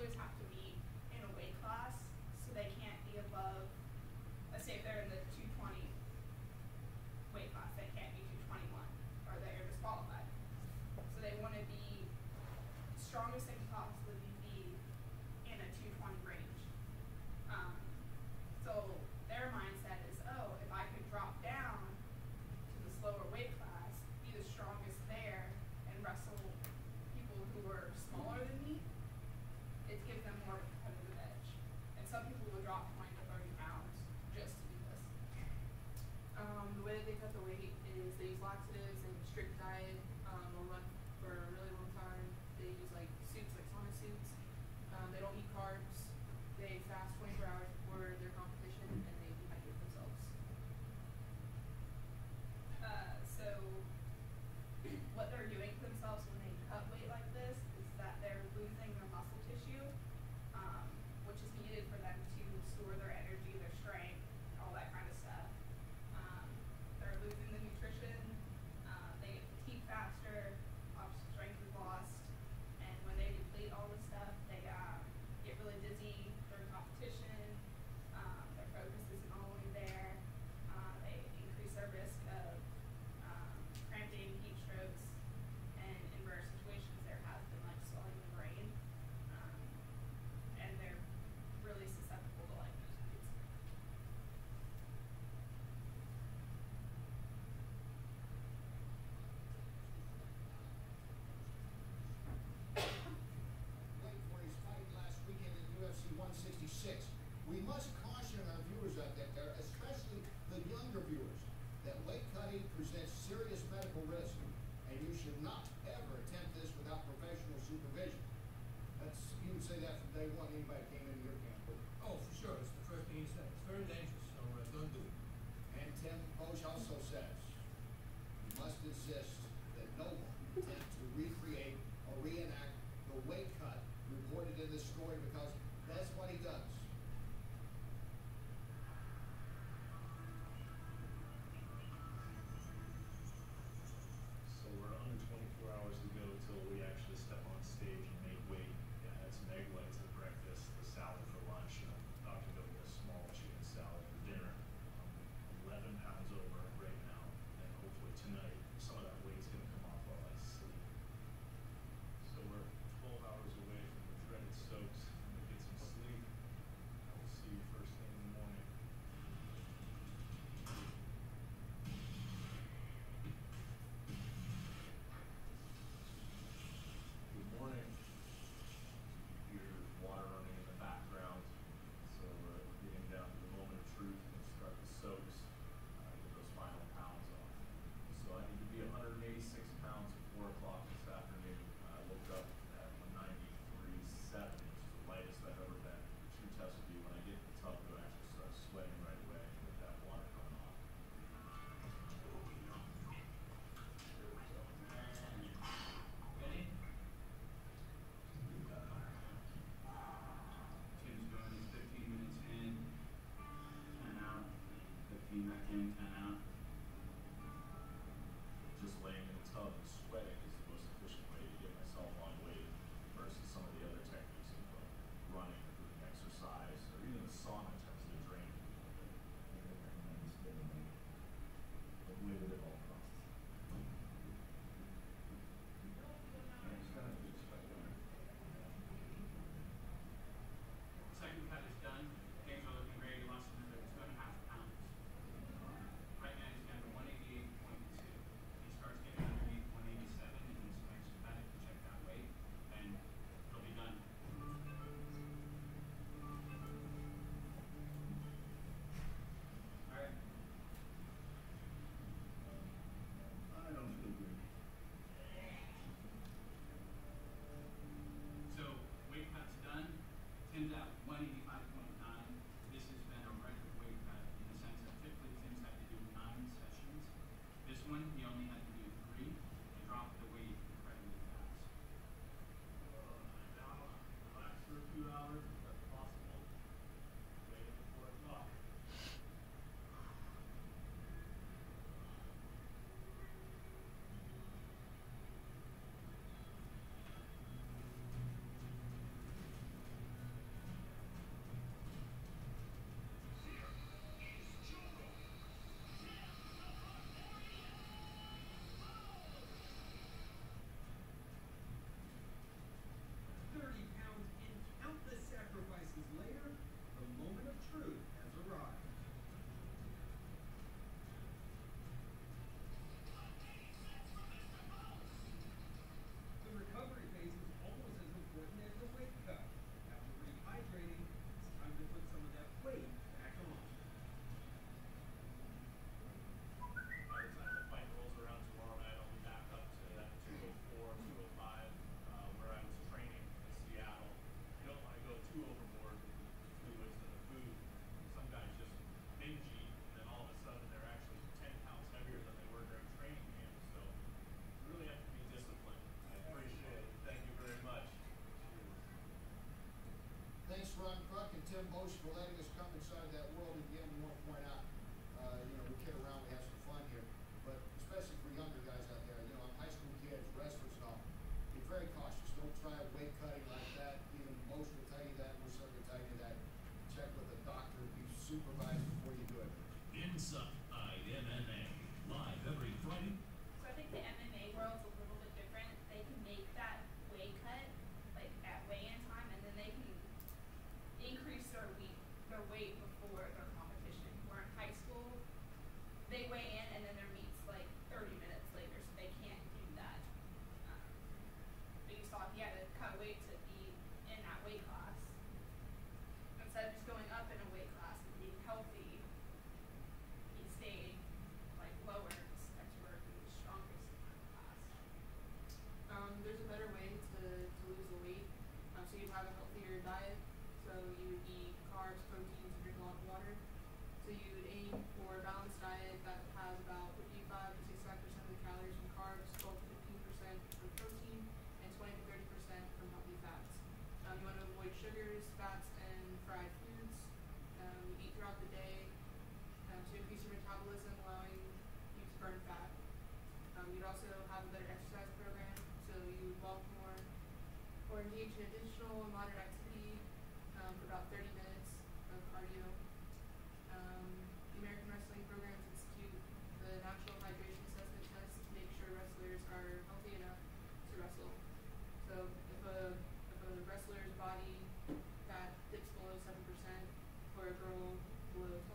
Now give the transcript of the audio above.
wrestlers have to obesity presents serious medical risk, and you should not ever attempt this without professional supervision. That's, you can say that from day one, anybody can. want to avoid sugars, fats, and fried foods. Um, eat throughout the day um, to increase your metabolism, allowing you to burn fat. Um, you'd also have a better exercise program, so you walk more or engage in additional and moderate activity um, for about 30 minutes of cardio. Um, the American Wrestling Programs Institute, the Natural Hydration Assessment Test to make sure wrestlers are or a girl blue.